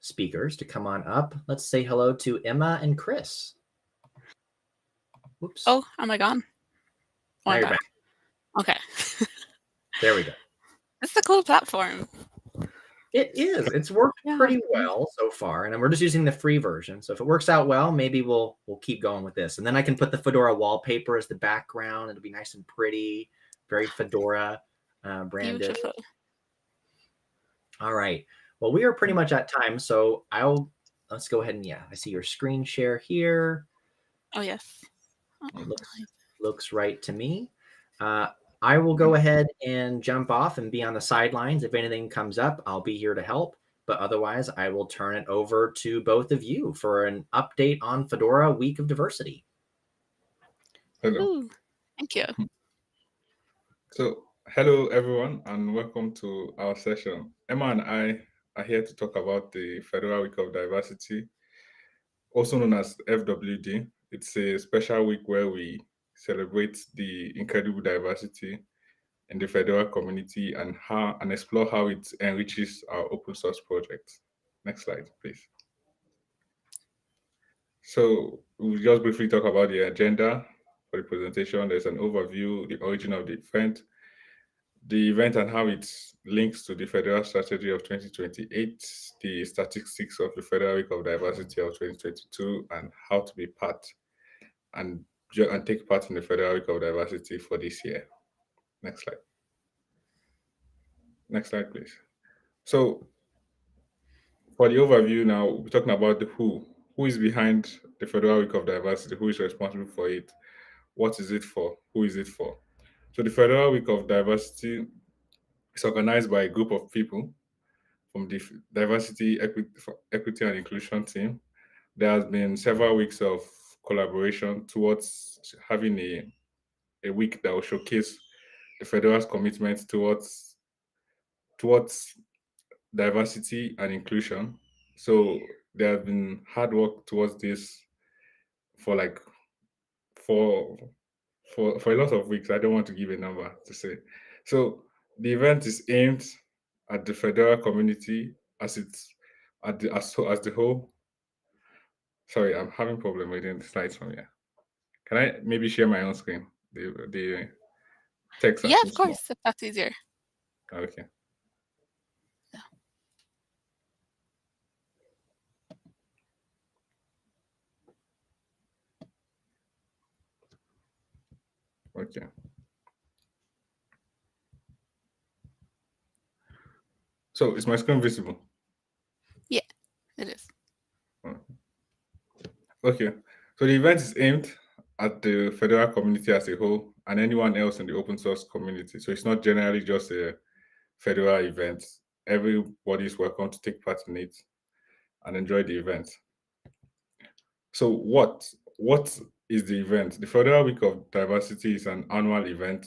speakers to come on up. Let's say hello to Emma and Chris. Whoops. Oh, am I gone? Oh, now back. Okay. there we go. It's a cool platform. It is. It's worked yeah. pretty well so far, and we're just using the free version. So if it works out well, maybe we'll we'll keep going with this. And then I can put the Fedora wallpaper as the background. It'll be nice and pretty, very Fedora uh, branded. Beautiful. All right. Well, we are pretty mm. much at time, so I'll let's go ahead and yeah, I see your screen share here. Oh yes. Oh, it looks, looks right to me. Uh, I will go mm-hmm. ahead and jump off and be on the sidelines. If anything comes up, I'll be here to help. But otherwise, I will turn it over to both of you for an update on Fedora Week of Diversity. Hello. Ooh, thank you. Hmm. So, hello everyone, and welcome to our session. Emma and I are here to talk about the Fedora Week of Diversity, also known as FWD. It's a special week where we celebrate the incredible diversity in the Fedora community and how and explore how it enriches our open source projects. Next slide, please. So we'll just briefly talk about the agenda for the presentation. There's an overview, the origin of the event, the event and how it links to the Fedora Strategy of 2028, the statistics of the Fedora Week of Diversity of 2022, and how to be part and and take part in the Fedora Week of Diversity for this year. Next slide. Next slide, please. So for the overview now, we're talking about the who. Who is behind the Fedora Week of Diversity? Who is responsible for it? What is it for? Who is it for? So the Fedora Week of Diversity is organized by a group of people from the Diversity, Equity, Equity and Inclusion team. There has been several weeks of collaboration towards having a, a week that will showcase the Fedora's commitment towards towards diversity and inclusion. So there have been hard work towards this for like for for for a lot of weeks. I don't want to give a number to say. So the event is aimed at the Fedora community as it's at the as, as the whole Sorry, I'm having problem reading the slides from here. Can I maybe share my own screen? The the text. Yeah, of course, if that's easier. Okay. Okay. So is my screen visible? Yeah, it is. Oh. Okay. So the event is aimed at the Fedora community as a whole and anyone else in the open source community. So it's not generally just a Fedora event. Everybody is welcome to take part in it and enjoy the event. So what what is the event? The Fedora Week of Diversity is an annual event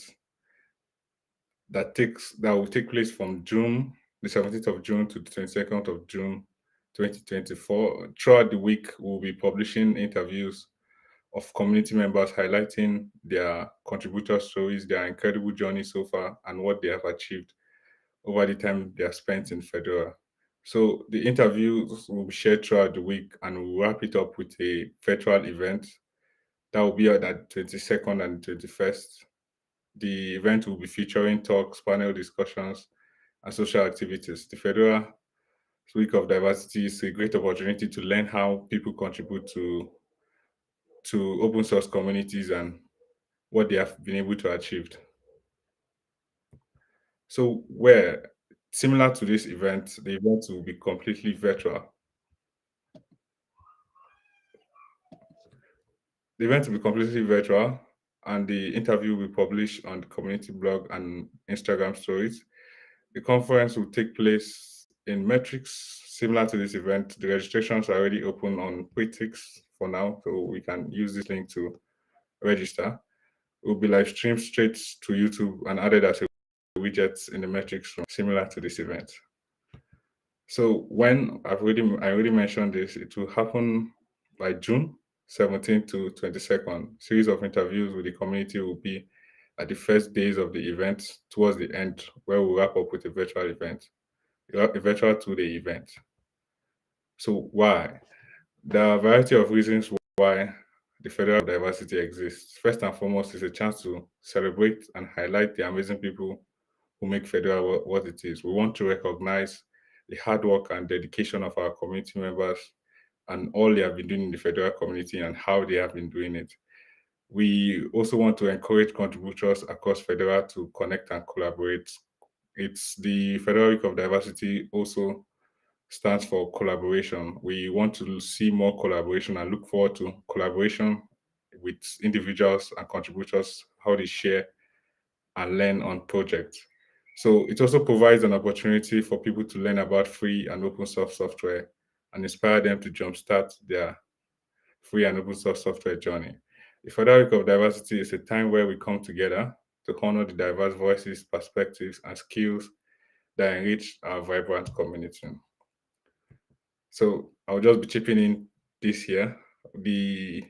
that takes that will take place from June, the 17th of June to the 22nd of June 2024. Throughout the week, we'll be publishing interviews of community members highlighting their contributor stories, their incredible journey so far, and what they have achieved over the time they have spent in Fedora. So the interviews will be shared throughout the week, and we'll wrap it up with a virtual event that will be at that 22nd and 21st. The event will be featuring talks, panel discussions, and social activities. The Fedora Week of Diversity is a great opportunity to learn how people contribute to to open source communities and what they have been able to achieve. So where similar to this event, the event will be completely virtual. The event will be completely virtual and the interview will be published on the community blog and Instagram stories. The conference will take place in Matrix similar to this event, the registrations are already open on Pretix for now, so we can use this link to register. It will be live streamed straight to YouTube and added as a widget in the Matrix similar to this event. So when I've already I already mentioned this, it will happen by June 17th to 22nd. Series of interviews with the community will be at the first days of the event towards the end, where we'll wrap up with a virtual event a virtual two-day event. So why? There are a variety of reasons why the Fedora Diversity exists. First and foremost is a chance to celebrate and highlight the amazing people who make Fedora what it is. We want to recognize the hard work and dedication of our community members and all they have been doing in the Fedora community and how they have been doing it. We also want to encourage contributors across Fedora to connect and collaborate. It's the Fedora Week of Diversity also stands for collaboration. We want to see more collaboration and look forward to collaboration with individuals and contributors, how they share and learn on projects. So it also provides an opportunity for people to learn about free and open source software and inspire them to jumpstart their free and open source software journey. The Fedora Week of Diversity is a time where we come together to honor the diverse voices, perspectives, and skills that enrich our vibrant community. So I'll just be chipping in this year. The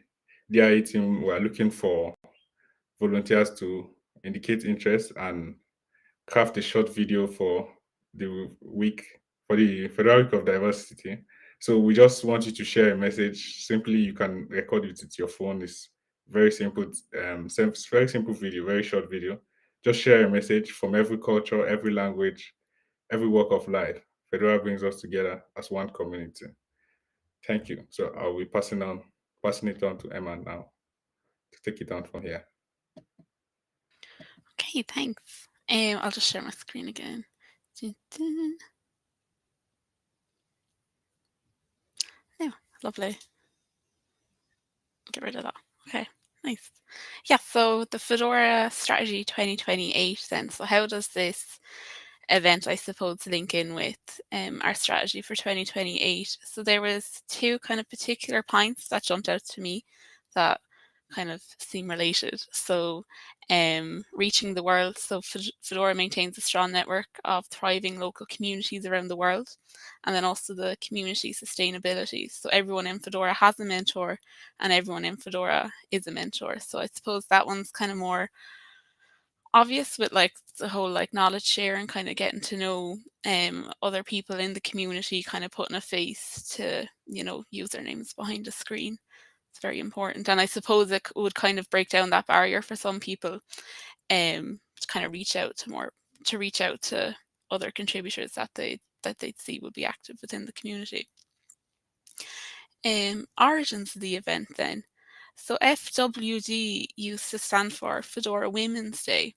DEI team were looking for volunteers to indicate interest and craft a short video for the week for the Fedora Week of Diversity. So we just want you to share a message. Simply, you can record it with your phone. It's very simple, um, very simple video, very short video. Just share a message from every culture, every language, every walk of life. Fedora brings us together as one community. Thank you. So I'll be passing on, passing it on to Emma now to take it on from here. Okay, thanks. Um, I'll just share my screen again. Yeah, lovely. Get rid of that. Okay, nice. Yeah, so the Fedora Strategy 2028 then. So how does this event, I suppose, link in with um, our strategy for 2028. So there was two kind of particular points that jumped out to me that kind of seem related. So um, reaching the world. So Fedora maintains a strong network of thriving local communities around the world. And then also the community sustainability. So everyone in Fedora has a mentor and everyone in Fedora is a mentor. So I suppose that one's kind of more obvious with like the whole like knowledge share and kind of getting to know um other people in the community kind of putting a face to you know usernames behind a screen it's very important and i suppose it would kind of break down that barrier for some people um to kind of reach out to more to reach out to other contributors that they that they'd see would be active within the community um origins of the event then so FWD used to stand for Fedora Women's Day.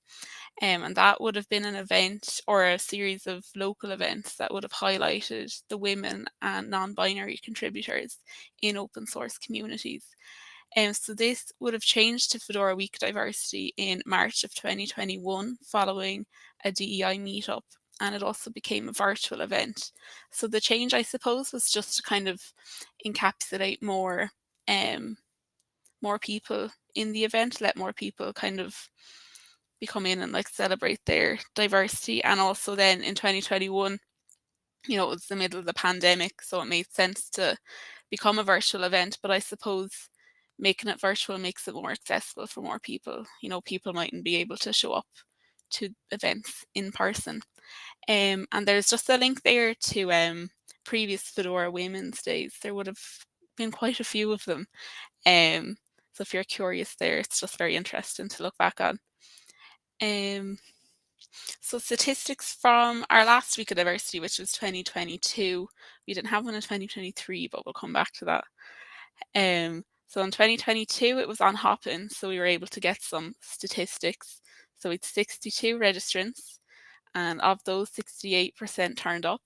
Um, and that would have been an event or a series of local events that would have highlighted the women and non-binary contributors in open source communities. Um, so this would have changed to Fedora Week Diversity in March of 2021 following a DEI meetup and it also became a virtual event. So the change, I suppose, was just to kind of encapsulate more um, more people in the event, let more people kind of become in and like celebrate their diversity. And also then in 2021, you know, it was the middle of the pandemic, so it made sense to become a virtual event. But I suppose making it virtual makes it more accessible for more people. You know, people mightn't be able to show up to events in person. Um, and there's just a link there to um, previous Fedora Women's Days. There would have been quite a few of them. Um, so if you're curious there, it's just very interesting to look back on. Um, so statistics from our last week of diversity, which was 2022. We didn't have one in 2023, but we'll come back to that. Um, so in 2022, it was on Hopin, so we were able to get some statistics. So had 62 registrants, and of those, 68% turned up.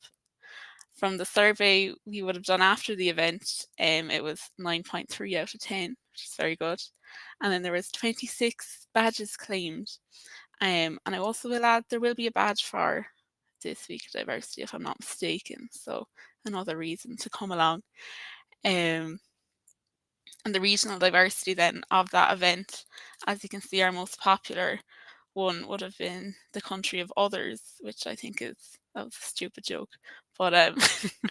From the survey we would have done after the event, um, it was 9.3 out of 10, which is very good. And then there was 26 badges claimed. Um, and I also will add there will be a badge for this week of diversity, if I'm not mistaken. So another reason to come along. Um, and the regional diversity then of that event, as you can see, our most popular one would have been the country of others, which I think is that was a stupid joke, but um,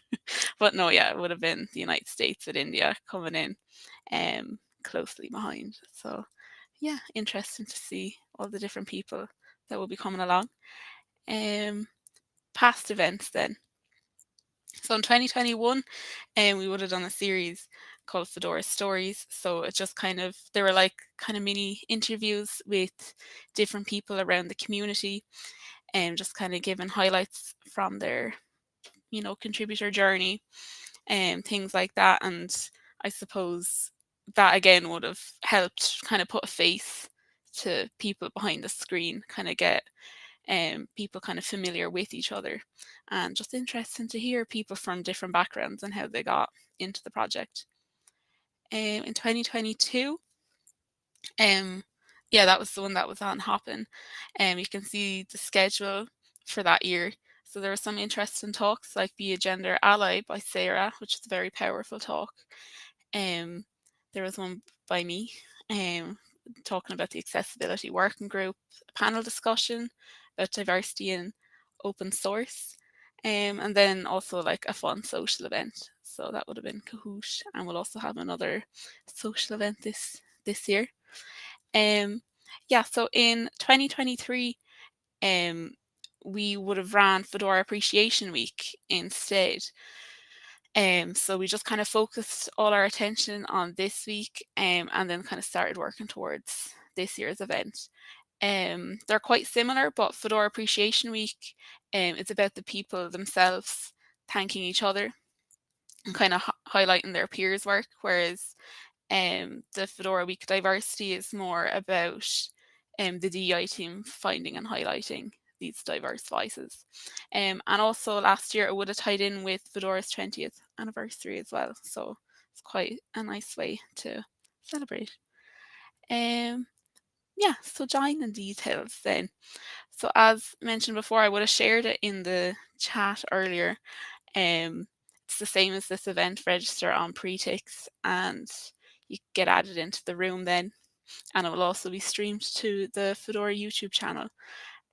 but no, yeah, it would have been the United States and India coming in, um, closely behind. So, yeah, interesting to see all the different people that will be coming along. Um, past events then. So in 2021, and um, we would have done a series called Fedora Stories. So it just kind of they were like kind of mini interviews with different people around the community, and just kind of giving highlights from their, you know, contributor journey, and things like that. And I suppose that again would have helped kind of put a face to people behind the screen, kind of get um, people kind of familiar with each other and just interesting to hear people from different backgrounds and how they got into the project. Um, in 2022, um, yeah, that was the one that was on Hopin. Um, you can see the schedule for that year. So there were some interesting talks like Be a Gender Ally by Sarah, which is a very powerful talk. Um, there was one by me um, talking about the accessibility working group, panel discussion about diversity in open source, um, and then also like a fun social event. So that would have been Kahoot, and we'll also have another social event this this year. Um, yeah, so in 2023, um, we would have ran Fedora Appreciation Week instead. Um, so we just kind of focused all our attention on this week um, and then kind of started working towards this year's event. Um, they're quite similar, but Fedora Appreciation Week um, is about the people themselves thanking each other and kind of highlighting their peers' work, whereas um, the Fedora Week Diversity is more about um, the DEI team finding and highlighting these diverse voices. Um, and also last year it would have tied in with Fedora's 20th anniversary as well. So it's quite a nice way to celebrate. Um, yeah, so joining in details then. So as mentioned before, I would have shared it in the chat earlier. Um, it's the same as this event, register on Pretix and you get added into the room then. And it will also be streamed to the Fedora YouTube channel.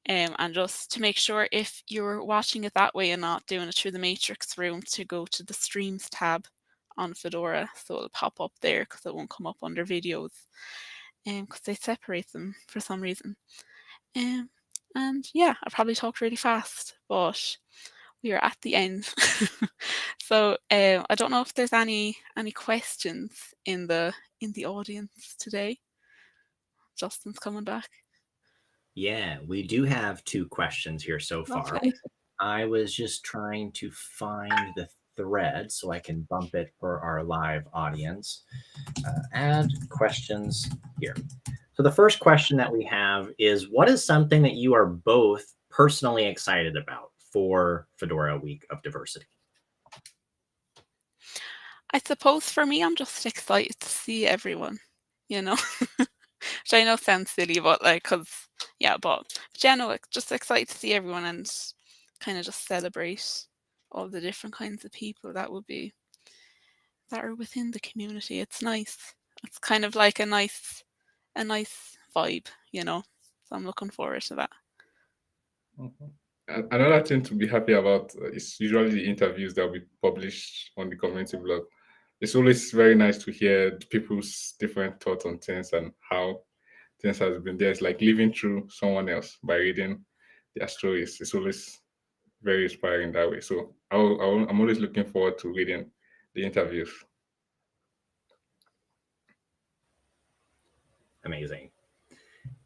Um, and just to make sure if you're watching it that way and not doing it through the matrix room to go to the streams tab on Fedora. So it'll pop up there because it won't come up under videos because um, they separate them for some reason. Um, and yeah, I probably talked really fast, but we are at the end. so um, I don't know if there's any any questions in the in the audience today. Justin's coming back. Yeah, we do have two questions here so far. Okay. I was just trying to find the thread so I can bump it for our live audience. Uh, add questions here. So the first question that we have is what is something that you are both personally excited about for Fedora Week of Diversity? I suppose for me, I'm just excited to see everyone, you know, which I know sounds silly, but like, because, yeah, but, generally, just excited to see everyone and kind of just celebrate all the different kinds of people that would be that are within the community. It's nice. It's kind of like a nice a nice vibe, you know. So I'm looking forward to that. Mm-hmm. Another thing to be happy about uh, is usually the interviews that we publish on the community blog. It's always very nice to hear people's different thoughts on things and how things has been there. It's like living through someone else by reading their stories. It's always very inspiring that way. So i i I'm always looking forward to reading the interviews. Amazing.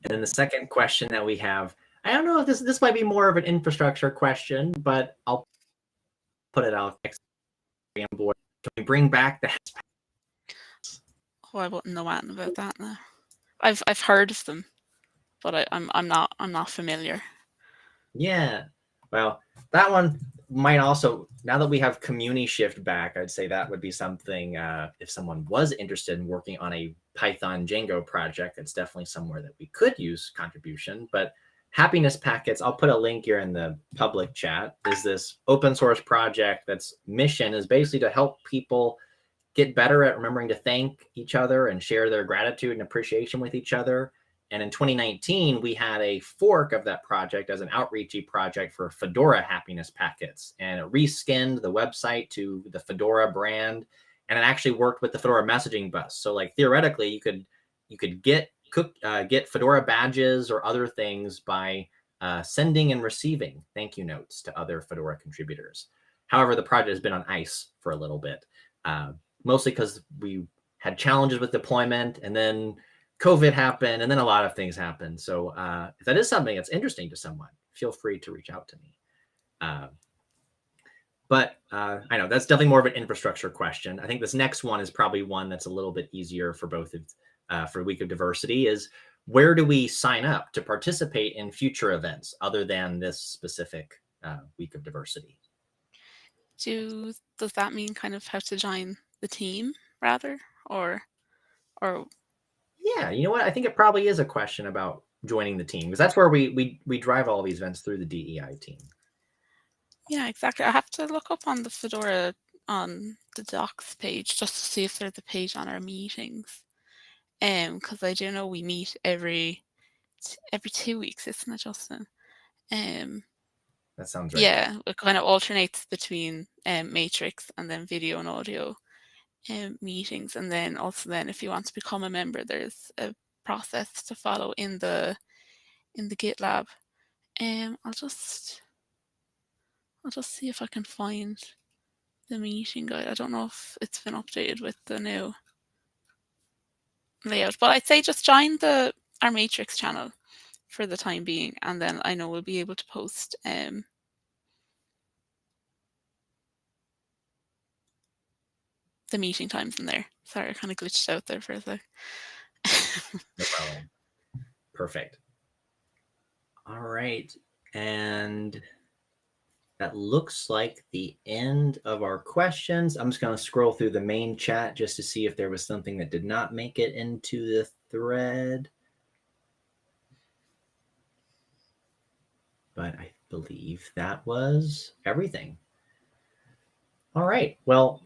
And then the second question that we have, I don't know if this this might be more of an infrastructure question, but I'll put it out next board. Can we bring back the Oh, I wouldn't know anything about that now. I've I've heard of them, but I, I'm I'm not I'm not familiar. Yeah. Well, that one might also now that we have community shift back i'd say that would be something uh, if someone was interested in working on a python django project it's definitely somewhere that we could use contribution but happiness packets i'll put a link here in the public chat is this open source project that's mission is basically to help people get better at remembering to thank each other and share their gratitude and appreciation with each other and in 2019, we had a fork of that project as an outreachy project for Fedora happiness packets. And it reskinned the website to the Fedora brand. And it actually worked with the Fedora messaging bus. So like theoretically, you could you could get cook uh, get Fedora badges or other things by uh, sending and receiving thank you notes to other Fedora contributors. However, the project has been on ice for a little bit, uh, mostly because we had challenges with deployment and then COVID happened and then a lot of things happened. So uh, if that is something that's interesting to someone, feel free to reach out to me. Uh, but uh, I know that's definitely more of an infrastructure question. I think this next one is probably one that's a little bit easier for both of uh, for Week of Diversity is where do we sign up to participate in future events other than this specific uh, Week of Diversity? Do does that mean kind of have to join the team rather, or or? Yeah, you know what? I think it probably is a question about joining the team because that's where we we we drive all these events through the DEI team. Yeah, exactly. I have to look up on the Fedora on the docs page just to see if there's a page on our meetings. Um, because I do know we meet every every two weeks, isn't it, Justin? Um, that sounds right. Yeah, it kind of alternates between um, matrix and then video and audio um, meetings, and then also then if you want to become a member, there's a process to follow in the in the GitLab. Um, I'll just I'll just see if I can find the meeting guide. I don't know if it's been updated with the new layout. But I'd say just join the our matrix channel for the time being, and then I know we'll be able to post um, the meeting times in there. Sorry, I kind of glitched out there for a sec. no problem. Perfect. All right. And that looks like the end of our questions. I'm just going to scroll through the main chat just to see if there was something that did not make it into the thread. But I believe that was everything. All right. Well,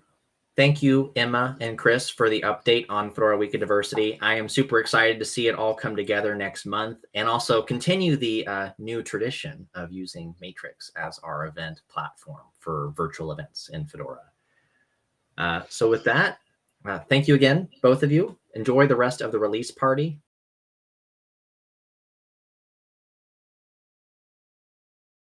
Thank you, Emma and Chris, for the update on Fedora Week of Diversity. I am super excited to see it all come together next month and also continue the uh, new tradition of using Matrix as our event platform for virtual events in Fedora. Uh, so with that, uh, thank you again, both of you. Enjoy the rest of the release party.